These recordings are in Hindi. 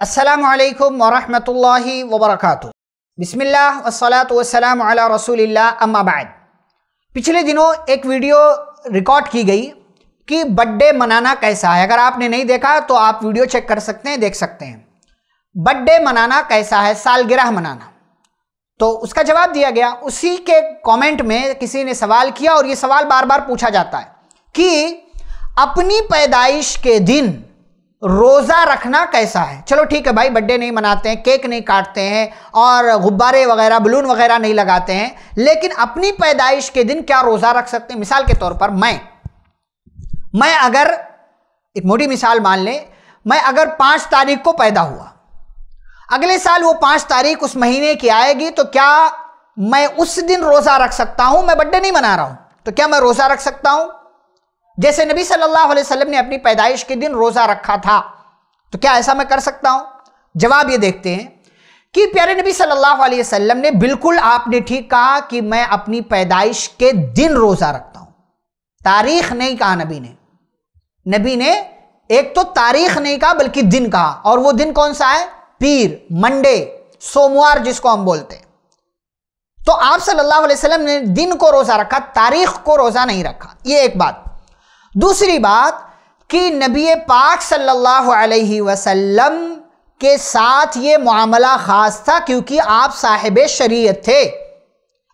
असलकम वरहमतुल्लाहि वबरकatuh बिस्मिल्लाह वस्सलातु वस्सलामु अला रसूलिल्लाह अम्मा बाद पिछले दिनों एक वीडियो रिकॉर्ड की गई कि बर्थडे मनाना कैसा है। अगर आपने नहीं देखा तो आप वीडियो चेक कर सकते हैं, देख सकते हैं। बर्थडे मनाना कैसा है, सालगिरह मनाना। तो उसका जवाब दिया गया, उसी के कमेंट में किसी ने सवाल किया और ये सवाल बार बार पूछा जाता है कि अपनी पैदाइश के दिन रोज़ा रखना कैसा है? चलो ठीक है भाई बर्थडे नहीं मनाते हैं केक नहीं काटते हैं और गुब्बारे वगैरह बलून वगैरह नहीं लगाते हैं, लेकिन अपनी पैदाइश के दिन क्या रोज़ा रख सकते हैं? मिसाल के तौर पर मैं। मैं अगर, एक मोटी मिसाल मान लें, मैं अगर पाँच तारीख को पैदा हुआ, अगले साल वो पाँच तारीख उस महीने की आएगी तो क्या मैं उस दिन रोज़ा रख सकता हूँ? मैं बर्थडे नहीं मना रहा हूँ तो क्या मैं रोज़ा रख सकता हूँ? जैसे नबी सल्लल्लाहु अलैहि वसल्लम ने अपनी पैदाइश के दिन रोजा रखा था तो क्या ऐसा मैं कर सकता हूँ? जवाब ये देखते हैं कि प्यारे नबी सल्लल्लाहु अलैहि वसल्लम ने बिल्कुल आपने ठीक कहा कि मैं अपनी पैदाइश के दिन रोजा रखता हूँ। तारीख नहीं कहा नबी ने। नबी ने एक तो तारीख नहीं कहा, बल्कि दिन कहा। और वो दिन कौन सा है? पीर, मंडे, सोमवार जिसको हम बोलते हैं। तो आप सल्लल्लाहु अलैहि वसल्लम ने दिन को रोजा रखा, तारीख को रोजा नहीं रखा। ये एक बात। दूसरी बात कि नबी पाक सल्लल्लाहु अलैहि वसल्लम के साथ ये मामला ख़ास था क्योंकि आप साहिब शरीयत थे।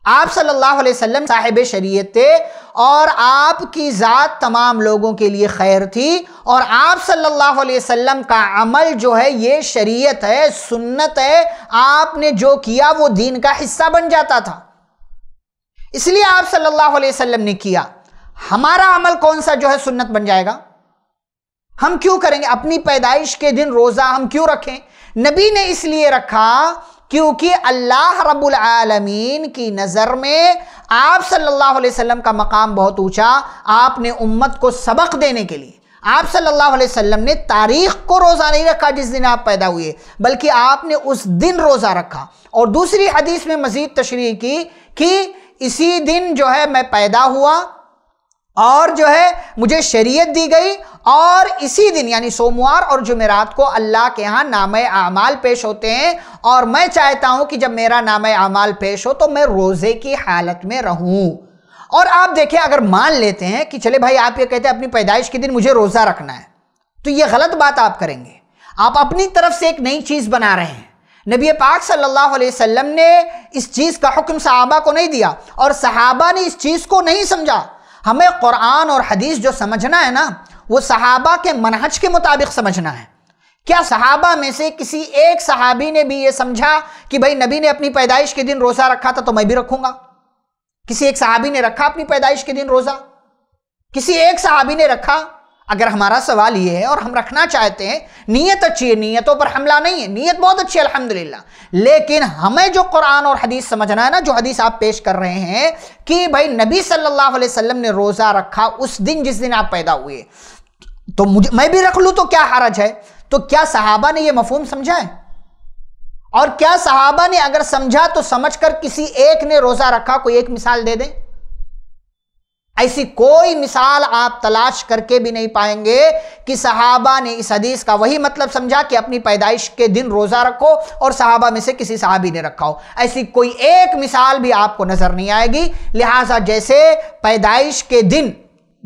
आप सल्लल्लाहु अलैहि वसल्लम साहिब शरीयत थे और आपकी ज़ात तमाम लोगों के लिए खैर थी और आप सल्लल्लाहु अलैहि वसल्लम का अमल जो है, ये शरीयत है, सुन्नत है, आपने जो किया वो दीन का हिस्सा बन जाता था। इसलिए आप सल्लल्लाहु अलैहि वसल्लम ने किया। हमारा अमल कौन सा जो है सुन्नत बन जाएगा? हम क्यों करेंगे? अपनी पैदाइश के दिन रोजा हम क्यों रखें? नबी ने इसलिए रखा क्योंकि अल्लाह रब्बुल आलमीन की नज़र में आप सल्लल्लाहु अलैहि वसल्लम का मकाम बहुत ऊँचा आपने उम्मत को सबक देने के लिए। आप सल्लल्लाहु अलैहि वसल्लम ने तारीख को रोज़ा नहीं रखा जिस दिन आप पैदा हुए, बल्कि आपने उस दिन रोज़ा रखा। और दूसरी हदीस में मजीद तशरी की कि इसी दिन जो है मैं पैदा हुआ और जो है, मुझे शरीयत दी गई और इसी दिन, यानी सोमवार और जुमेरात को अल्लाह के यहाँ नाम आमाल पेश होते हैं। और मैं चाहता हूँ कि जब मेरा नाम आमाल पेश हो तो मैं रोज़े की हालत में रहूँ। और आप देखें अगर मान लेते हैं कि चले भाई, आप ये कहते हैं, अपनी पैदाइश के दिन मुझे रोज़ा रखना है तो ये गलत बात आप करेंगे। आप अपनी तरफ़ से एक नई चीज़ बना रहे हैं। नबी पाक सल्लल्लाहु अलैहि वसल्लम ने इस चीज़ का हुक्म सहाबा को नहीं दिया और सहाबा ने इस चीज़ को नहीं समझा। हमें कुरान और हदीस जो समझना है ना, वो सहाबा के मनहज के मुताबिक समझना है। क्या सहाबा में से किसी एक सहाबी ने भी ये समझा कि भाई नबी ने अपनी पैदाइश के दिन रोज़ा रखा था तो मैं भी रखूँगा? किसी एक सहाबी ने रखा अपनी पैदाइश के दिन रोज़ा? किसी एक सहाबी ने रखा अगर हमारा सवाल ये है और हम रखना चाहते हैं, नीयत अच्छी है, नीयतों पर हमला नहीं है, नीयत बहुत अच्छी है, अल्हम्दुलिल्लाह। लेकिन हमें जो कुरान और हदीस समझना है ना, जो हदीस आप पेश कर रहे हैं, कि भाई नबी सल्लल्लाहु अलैहि वसल्लम ने रोज़ा रखा उस दिन, जिस दिन आप पैदा हुए। तो मुझे, मैं भी रख लूँ तो क्या हरज है? तो क्या सहाबा ने यह मफहम समझा है? और क्या सहाबा ने अगर समझा तो समझकर किसी एक ने रोज़ा रखा, कोई एक मिसाल दे दें। ऐसी कोई मिसाल आप तलाश करके भी नहीं पाएँगे कि सहाबा ने इस हदीस का वही मतलब समझा कि अपनी पैदाइश के दिन रोज़ा रखो और सहाबा में से किसी सहाबी ने रखा हो। ऐसी कोई एक मिसाल भी आपको नज़र नहीं आएगी। लिहाजा जैसे पैदाइश के दिन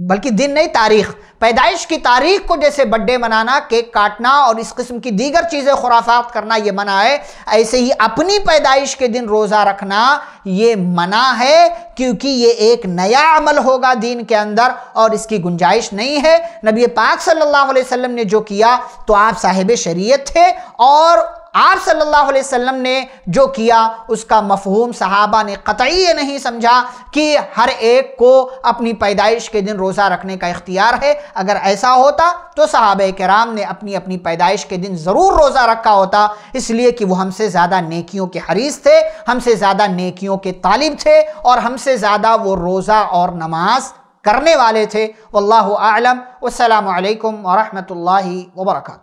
बल्कि दिन नहीं, तारीख। पैदाइश की तारीख को जैसे बर्थडे मनाना, केक काटना और इस किस्म की दीगर चीज़ें खुराफात करना, ये मना है। ऐसे ही अपनी पैदाइश के दिन रोज़ा रखना, ये मना है, क्योंकि ये एक नया अमल होगा दीन के अंदर और इसकी गुंजाइश नहीं है। नबी पाक सल्लल्लाहु अलैहि वसल्लम ने जो किया तो आप साहिब शरीयत थे और आप सल्लल्लाहु अलैहि वसल्लम ने जो किया, उसका मफहूम सहाबा ने कतई ये नहीं समझा कि हर एक को अपनी पैदाइश के दिन रोज़ा रखने का इख्तियार है। अगर ऐसा होता तो सहाब कराम ने अपनी अपनी पैदाइश के दिन ज़रूर रोज़ा रखा होता। इसलिए कि वो हमसे ज़्यादा नेकियों के हरीस थे, हमसे ज़्यादा नेकियों के तालिब थे और हमसे ज़्यादा वो रोज़ा और नमाज़ करने वाले थे। वल्लाम वसलम वरहमल वर्का